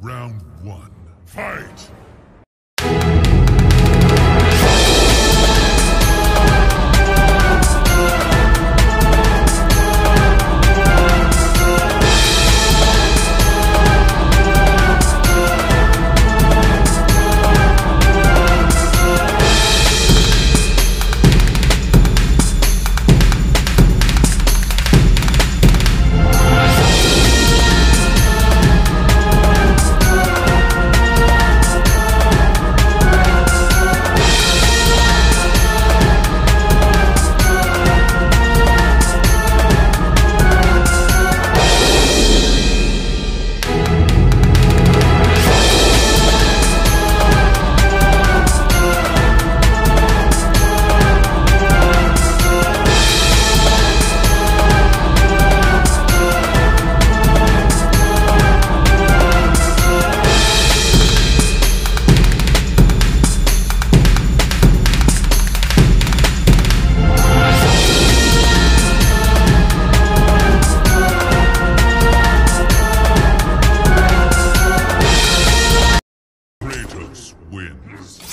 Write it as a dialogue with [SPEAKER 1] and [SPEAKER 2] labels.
[SPEAKER 1] Round one. Fight! wins.